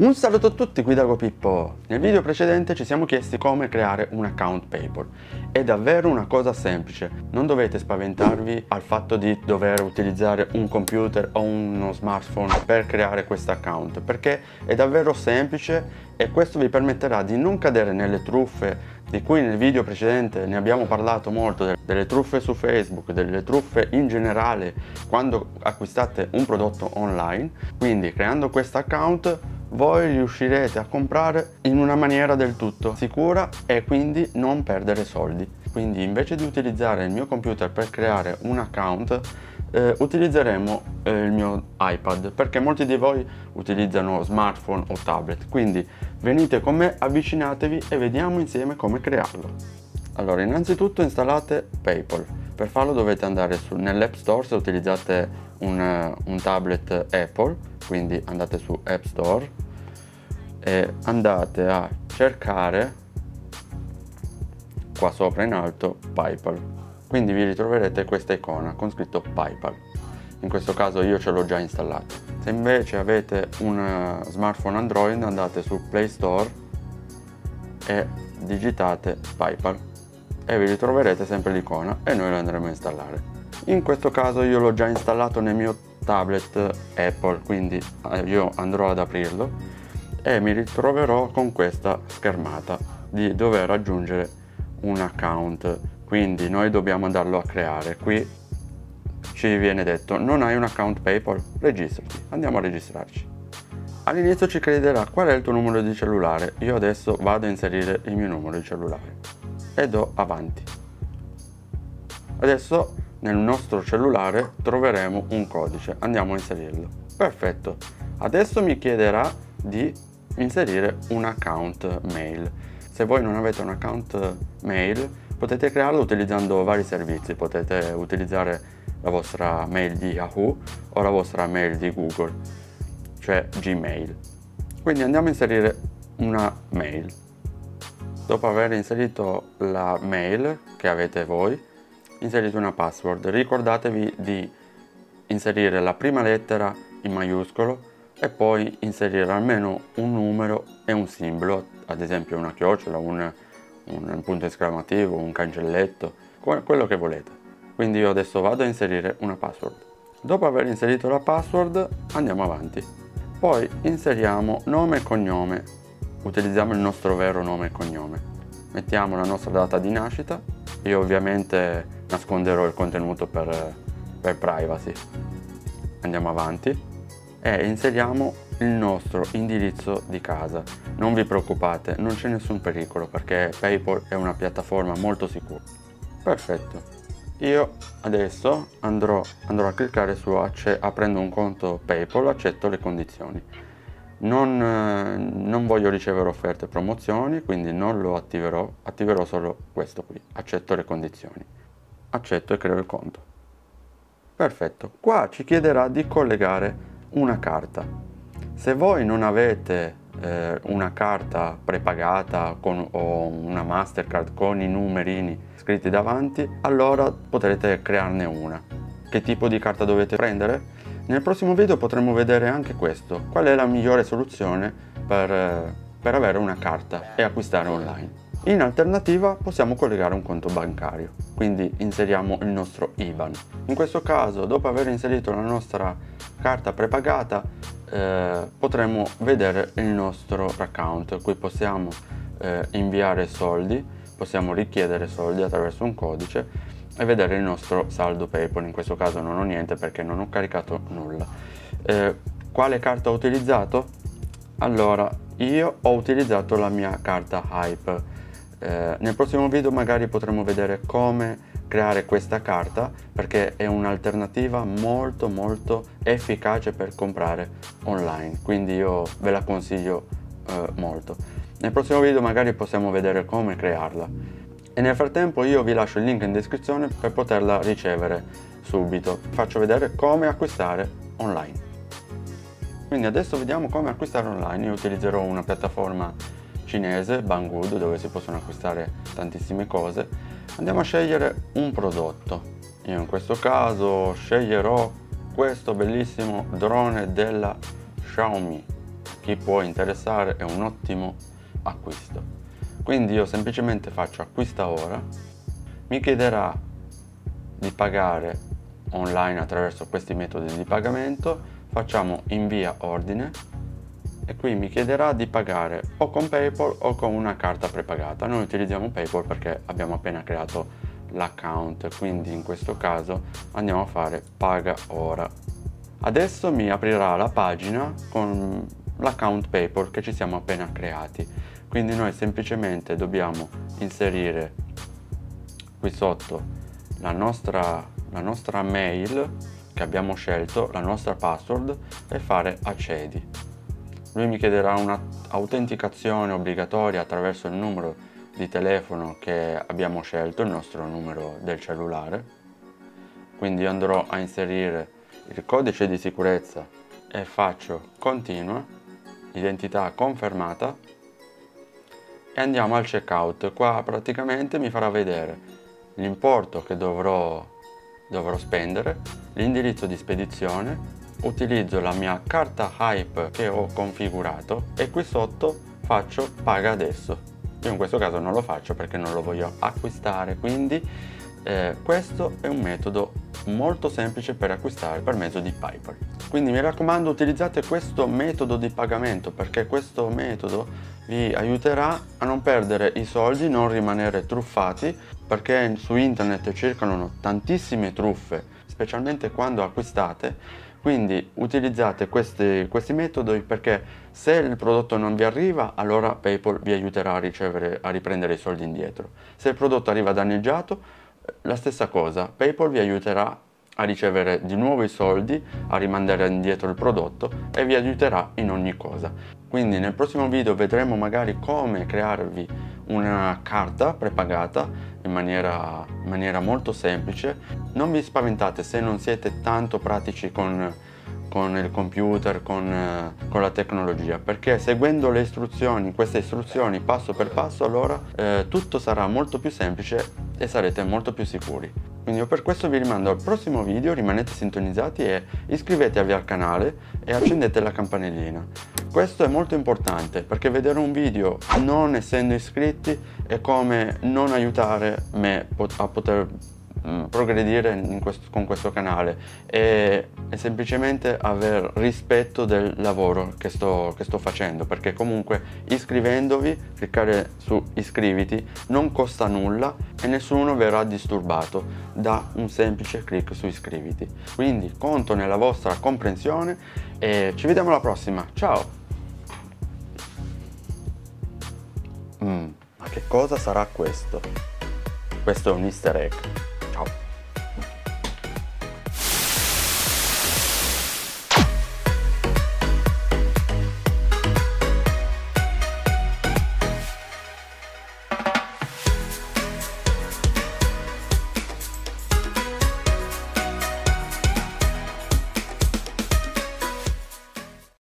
Un saluto a tutti qui da GoPippo. Nel video precedente ci siamo chiesti come creare un account PayPal. È davvero una cosa semplice, non dovete spaventarvi al fatto di dover utilizzare un computer o uno smartphone per creare questo account, perché è davvero semplice e questo vi permetterà di non cadere nelle truffe di cui nel video precedente ne abbiamo parlato molto, delle truffe su Facebook, delle truffe in generale quando acquistate un prodotto online. Quindi creando questo account voi riuscirete a comprare in una maniera del tutto sicura e quindi non perdere soldi. Quindi invece di utilizzare il mio computer per creare un account eh, utilizzeremo eh, il mio iPad perché molti di voi utilizzano smartphone o tablet. Quindi venite con me avvicinatevi e vediamo insieme come crearlo. Allora innanzitutto installate Paypal per farlo dovete andare su, nell'App Store se utilizzate un, un tablet Apple quindi andate su App Store e andate a cercare qua sopra in alto PayPal. Quindi vi ritroverete questa icona con scritto PayPal. In questo caso io ce l'ho già installato se invece avete un eh, smartphone Android andate su Play Store e digitate PayPal e vi ritroverete sempre l'icona e noi lo andremo a installare. In questo caso io l'ho già installato nel mio tablet Apple quindi eh, io andrò ad aprirlo e mi ritroverò con questa schermata di dover aggiungere un account. Quindi noi dobbiamo andarlo a creare. Qui ci viene detto non hai un account paypal registrati. Andiamo a registrarci. All'inizio ci chiederà qual è il tuo numero di cellulare? Io adesso vado a inserire il mio numero di cellulare e do avanti adesso nel nostro cellulare troveremo un codice andiamo a inserirlo perfetto adesso mi chiederà di inserire un account mail. Se voi non avete un account mail potete crearlo utilizzando vari servizi, potete utilizzare la vostra mail di Yahoo o la vostra mail di Google, cioè Gmail. Quindi andiamo a inserire una mail. Dopo aver inserito la mail che avete voi, inserite una password. Ricordatevi di inserire la prima lettera in maiuscolo e poi inserire almeno un numero e un simbolo, ad esempio una chiocciola, un, un punto esclamativo, un cancelletto, quello che volete. Quindi io adesso vado a inserire una password. Dopo aver inserito la password andiamo avanti. Poi inseriamo nome e cognome, utilizziamo il nostro vero nome e cognome. Mettiamo la nostra data di nascita, io ovviamente nasconderò il contenuto per, per privacy. Andiamo avanti e inseriamo il nostro indirizzo di casa. Non vi preoccupate, non c'è nessun pericolo perché PayPal è una piattaforma molto sicura. Perfetto. Io adesso andrò, andrò a cliccare su aprendo un conto PayPal, accetto le condizioni. Non, eh, non voglio ricevere offerte e promozioni, quindi non lo attiverò, attiverò solo questo qui, accetto le condizioni. Accetto e creo il conto. Perfetto, qua ci chiederà di collegare una carta. Se voi non avete eh, una carta prepagata con, o una Mastercard con i numerini scritti davanti, allora potrete crearne una. Che tipo di carta dovete prendere? Nel prossimo video potremo vedere anche questo, qual è la migliore soluzione per, per avere una carta e acquistare online. In alternativa possiamo collegare un conto bancario, quindi inseriamo il nostro IBAN. In questo caso, dopo aver inserito la nostra carta prepagata, eh, potremo vedere il nostro account, qui possiamo eh, inviare soldi, possiamo richiedere soldi attraverso un codice e vedere il nostro saldo PayPal. In questo caso non ho niente perché non ho caricato nulla. Eh, quale carta ho utilizzato? Allora, io ho utilizzato la mia carta Hype eh, nel prossimo video magari potremo vedere come creare questa carta perché è un'alternativa molto molto efficace per comprare online quindi io ve la consiglio eh, molto nel prossimo video magari possiamo vedere come crearla e nel frattempo io vi lascio il link in descrizione per poterla ricevere subito. Faccio vedere come acquistare online. Quindi adesso vediamo come acquistare online. Io utilizzerò una piattaforma cinese Banggood dove si possono acquistare tantissime cose. Andiamo a scegliere un prodotto. Io in questo caso sceglierò questo bellissimo drone della Xiaomi. Chi può interessare è un ottimo acquisto. Quindi io semplicemente faccio acquista ora, mi chiederà di pagare online attraverso questi metodi di pagamento, facciamo invia ordine e qui mi chiederà di pagare o con PayPal o con una carta prepagata. Noi utilizziamo PayPal perché abbiamo appena creato l'account, quindi in questo caso andiamo a fare paga ora. Adesso mi aprirà la pagina con l'account PayPal che ci siamo appena creati. Quindi noi semplicemente dobbiamo inserire qui sotto la nostra, la nostra mail che abbiamo scelto, la nostra password e fare accedi. Lui mi chiederà un'autenticazione obbligatoria attraverso il numero di telefono che abbiamo scelto, il nostro numero del cellulare. Quindi andrò a inserire il codice di sicurezza e faccio continua, identità confermata e andiamo al checkout. Qua praticamente mi farà vedere l'importo che dovrò, dovrò spendere, l'indirizzo di spedizione, utilizzo la mia carta Hype che ho configurato e qui sotto faccio paga adesso. Io in questo caso non lo faccio perché non lo voglio acquistare, quindi eh, questo è un metodo molto semplice per acquistare per mezzo di PayPal. Quindi mi raccomando utilizzate questo metodo di pagamento perché questo metodo vi aiuterà a non perdere i soldi, non rimanere truffati perché su internet circolano tantissime truffe, specialmente quando acquistate quindi utilizzate questi, questi, metodi perché se il prodotto non vi arriva, allora PayPal vi aiuterà a, ricevere, a riprendere i soldi indietro. Se il prodotto arriva danneggiato, la stessa cosa, PayPal vi aiuterà a ricevere di nuovo i soldi, a rimandare indietro il prodotto e vi aiuterà in ogni cosa. Quindi nel prossimo video vedremo magari come crearvi una carta prepagata in maniera, in maniera molto semplice. Non vi spaventate se non siete tanto pratici con, con il computer, con, con, la tecnologia, perché seguendo le istruzioni, queste istruzioni passo per passo, allora eh, tutto sarà molto più semplice e sarete molto più sicuri. Quindi io per questo vi rimando al prossimo video, rimanete sintonizzati e iscrivetevi al canale e accendete la campanellina. Questo è molto importante perché vedere un video non essendo iscritti è come non aiutare me a poter mm, progredire questo, con questo canale e, e, semplicemente aver rispetto del lavoro che sto, che sto facendo perché comunque iscrivendovi cliccare su iscriviti non costa nulla e nessuno verrà disturbato da un semplice clic su iscriviti quindi conto nella vostra comprensione e ci vediamo alla prossima ciao Mm, ma che cosa sarà questo? Questo è un easter egg.